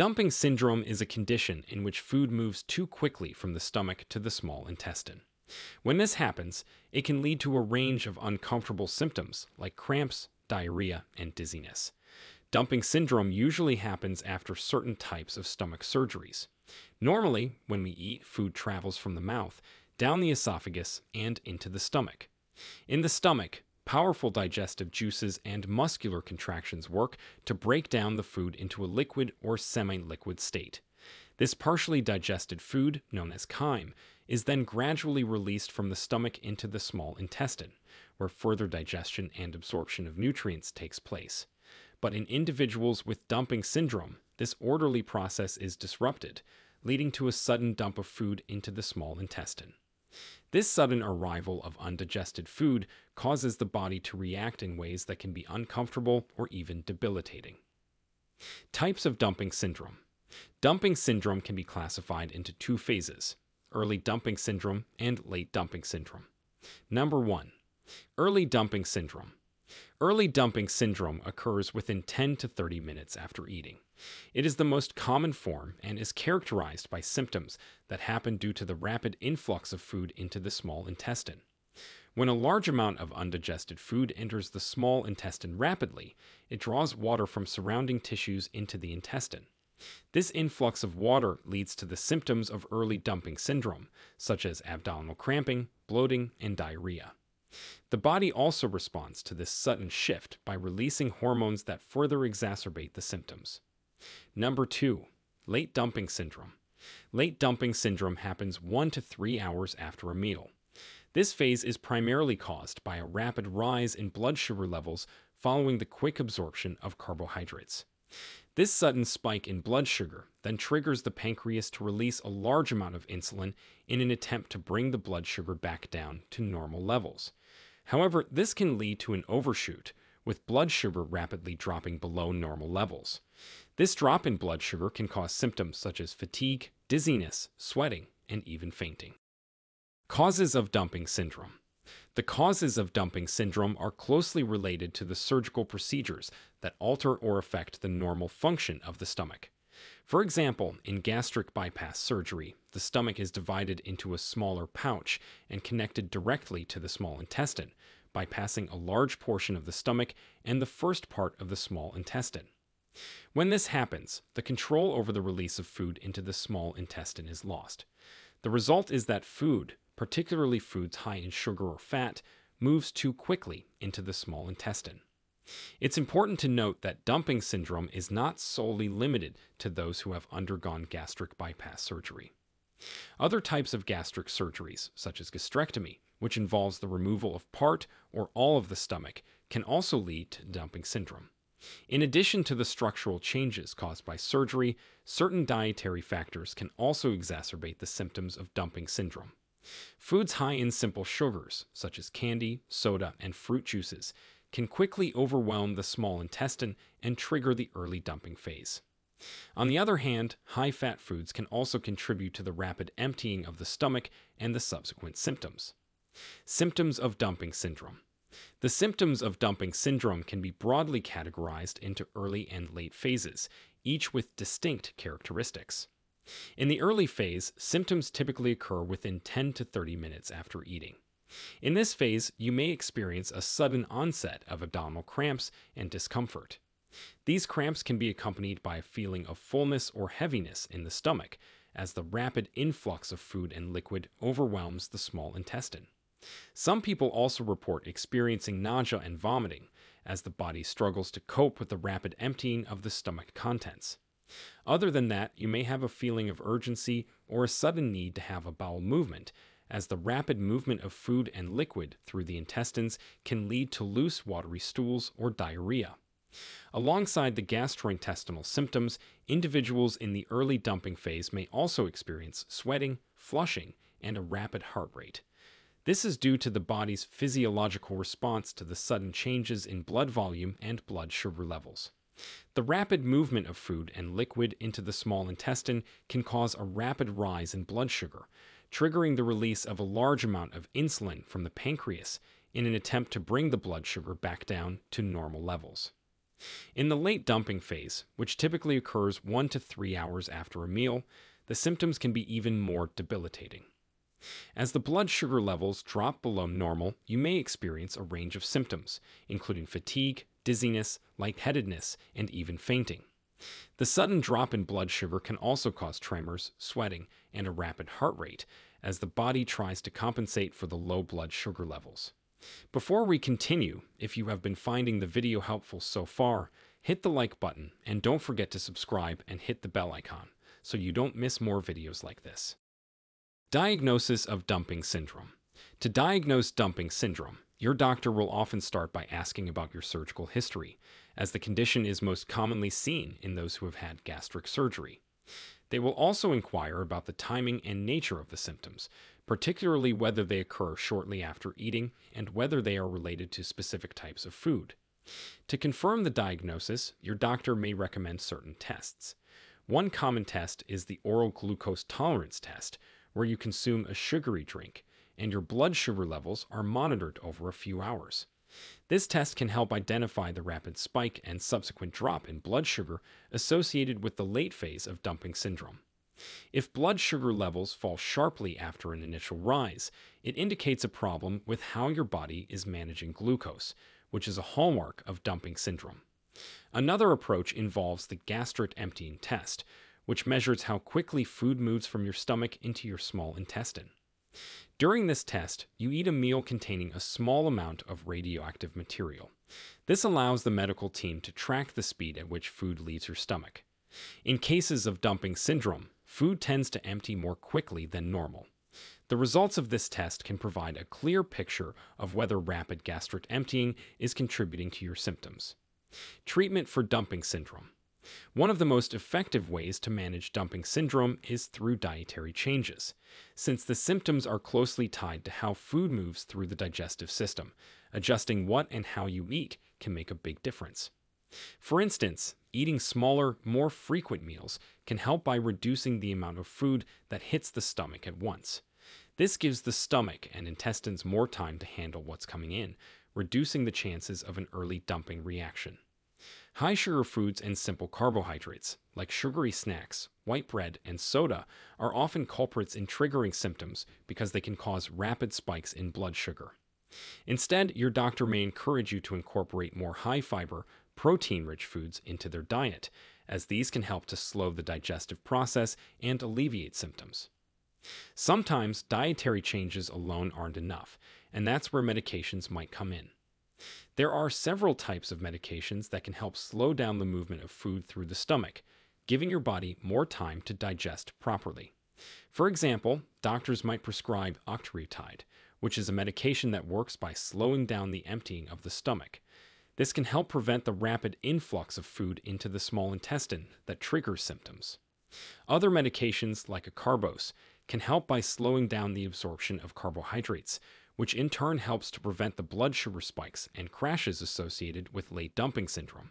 Dumping syndrome is a condition in which food moves too quickly from the stomach to the small intestine. When this happens, it can lead to a range of uncomfortable symptoms like cramps, diarrhea, and dizziness. Dumping syndrome usually happens after certain types of stomach surgeries. Normally, when we eat, food travels from the mouth, down the esophagus, and into the stomach. In the stomach, powerful digestive juices and muscular contractions work to break down the food into a liquid or semi liquid state. This partially digested food, known as chyme, is then gradually released from the stomach into the small intestine, where further digestion and absorption of nutrients takes place. But in individuals with dumping syndrome, this orderly process is disrupted, leading to a sudden dump of food into the small intestine. This sudden arrival of undigested food causes the body to react in ways that can be uncomfortable or even debilitating. Types of dumping syndrome Dumping syndrome can be classified into two phases early dumping syndrome and late dumping syndrome. Number one, early dumping syndrome. Early dumping syndrome occurs within 10 to 30 minutes after eating. It is the most common form and is characterized by symptoms that happen due to the rapid influx of food into the small intestine. When a large amount of undigested food enters the small intestine rapidly, it draws water from surrounding tissues into the intestine. This influx of water leads to the symptoms of early dumping syndrome, such as abdominal cramping, bloating, and diarrhea. The body also responds to this sudden shift by releasing hormones that further exacerbate the symptoms. Number two, late dumping syndrome. Late dumping syndrome happens one to three hours after a meal. This phase is primarily caused by a rapid rise in blood sugar levels following the quick absorption of carbohydrates. This sudden spike in blood sugar then triggers the pancreas to release a large amount of insulin in an attempt to bring the blood sugar back down to normal levels. However, this can lead to an overshoot, with blood sugar rapidly dropping below normal levels. This drop in blood sugar can cause symptoms such as fatigue, dizziness, sweating, and even fainting. Causes of dumping syndrome. The causes of dumping syndrome are closely related to the surgical procedures that alter or affect the normal function of the stomach. For example, in gastric bypass surgery, the stomach is divided into a smaller pouch and connected directly to the small intestine, bypassing a large portion of the stomach and the first part of the small intestine. When this happens, the control over the release of food into the small intestine is lost. The result is that food, particularly foods high in sugar or fat, moves too quickly into the small intestine. It's important to note that dumping syndrome is not solely limited to those who have undergone gastric bypass surgery. Other types of gastric surgeries, such as gastrectomy, which involves the removal of part or all of the stomach, can also lead to dumping syndrome. In addition to the structural changes caused by surgery, certain dietary factors can also exacerbate the symptoms of dumping syndrome. Foods high in simple sugars, such as candy, soda, and fruit juices, can quickly overwhelm the small intestine and trigger the early dumping phase. On the other hand, high fat foods can also contribute to the rapid emptying of the stomach and the subsequent symptoms. Symptoms of dumping syndrome. The symptoms of dumping syndrome can be broadly categorized into early and late phases, each with distinct characteristics. In the early phase, symptoms typically occur within 10 to 30 minutes after eating. In this phase, you may experience a sudden onset of abdominal cramps and discomfort. These cramps can be accompanied by a feeling of fullness or heaviness in the stomach as the rapid influx of food and liquid overwhelms the small intestine. Some people also report experiencing nausea and vomiting as the body struggles to cope with the rapid emptying of the stomach contents. Other than that, you may have a feeling of urgency or a sudden need to have a bowel movement as the rapid movement of food and liquid through the intestines can lead to loose, watery stools or diarrhea. Alongside the gastrointestinal symptoms, individuals in the early dumping phase may also experience sweating, flushing, and a rapid heart rate. This is due to the body's physiological response to the sudden changes in blood volume and blood sugar levels. The rapid movement of food and liquid into the small intestine can cause a rapid rise in blood sugar, triggering the release of a large amount of insulin from the pancreas in an attempt to bring the blood sugar back down to normal levels. In the late dumping phase, which typically occurs one to three hours after a meal, the symptoms can be even more debilitating. As the blood sugar levels drop below normal, you may experience a range of symptoms, including fatigue, dizziness, lightheadedness, and even fainting. The sudden drop in blood sugar can also cause tremors, sweating, and a rapid heart rate as the body tries to compensate for the low blood sugar levels. Before we continue, if you have been finding the video helpful so far, hit the like button and don't forget to subscribe and hit the bell icon so you don't miss more videos like this. Diagnosis of dumping syndrome. To diagnose dumping syndrome, your doctor will often start by asking about your surgical history, as the condition is most commonly seen in those who have had gastric surgery. They will also inquire about the timing and nature of the symptoms, particularly whether they occur shortly after eating and whether they are related to specific types of food. To confirm the diagnosis, your doctor may recommend certain tests. One common test is the oral glucose tolerance test, where you consume a sugary drink and your blood sugar levels are monitored over a few hours. This test can help identify the rapid spike and subsequent drop in blood sugar associated with the late phase of dumping syndrome. If blood sugar levels fall sharply after an initial rise, it indicates a problem with how your body is managing glucose, which is a hallmark of dumping syndrome. Another approach involves the gastric emptying test, which measures how quickly food moves from your stomach into your small intestine. During this test, you eat a meal containing a small amount of radioactive material. This allows the medical team to track the speed at which food leaves your stomach. In cases of dumping syndrome, food tends to empty more quickly than normal. The results of this test can provide a clear picture of whether rapid gastric emptying is contributing to your symptoms. Treatment for dumping syndrome. One of the most effective ways to manage dumping syndrome is through dietary changes, since the symptoms are closely tied to how food moves through the digestive system. Adjusting what and how you eat can make a big difference. For instance, eating smaller, more frequent meals can help by reducing the amount of food that hits the stomach at once. This gives the stomach and intestines more time to handle what's coming in, reducing the chances of an early dumping reaction. High sugar foods and simple carbohydrates, like sugary snacks, white bread, and soda, are often culprits in triggering symptoms because they can cause rapid spikes in blood sugar. Instead, your doctor may encourage you to incorporate more high fiber, protein rich foods into their diet, as these can help to slow the digestive process and alleviate symptoms. Sometimes dietary changes alone aren't enough, and that's where medications might come in. There are several types of medications that can help slow down the movement of food through the stomach, giving your body more time to digest properly. For example, doctors might prescribe octreotide, which is a medication that works by slowing down the emptying of the stomach. This can help prevent the rapid influx of food into the small intestine that triggers symptoms. Other medications, like acarbose, can help by slowing down the absorption of carbohydrates, which in turn helps to prevent the blood sugar spikes and crashes associated with late dumping syndrome.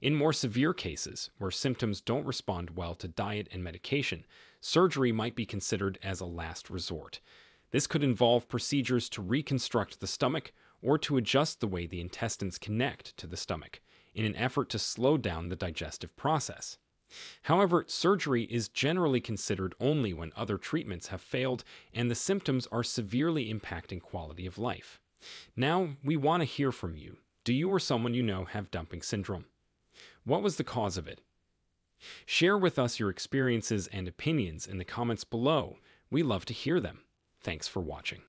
In more severe cases, where symptoms don't respond well to diet and medication, surgery might be considered as a last resort. This could involve procedures to reconstruct the stomach or to adjust the way the intestines connect to the stomach in an effort to slow down the digestive process. However, surgery is generally considered only when other treatments have failed and the symptoms are severely impacting quality of life. Now, we want to hear from you. Do you or someone you know have dumping syndrome? What was the cause of it? Share with us your experiences and opinions in the comments below. We love to hear them. Thanks for watching.